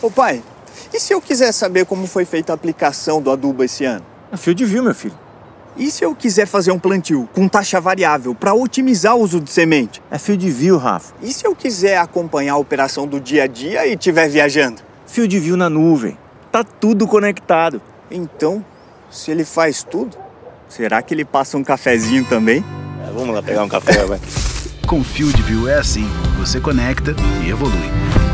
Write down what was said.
Ô pai, e se eu quiser saber como foi feita a aplicação do adubo esse ano? É fio de viu, meu filho. E se eu quiser fazer um plantio com taxa variável para otimizar o uso de semente? É fio de Rafa. E se eu quiser acompanhar a operação do dia a dia e estiver viajando? Fio de na nuvem. Tá tudo conectado. Então, se ele faz tudo, será que ele passa um cafezinho também? É, vamos lá pegar um café, vai. Com fio de é assim, você conecta e evolui.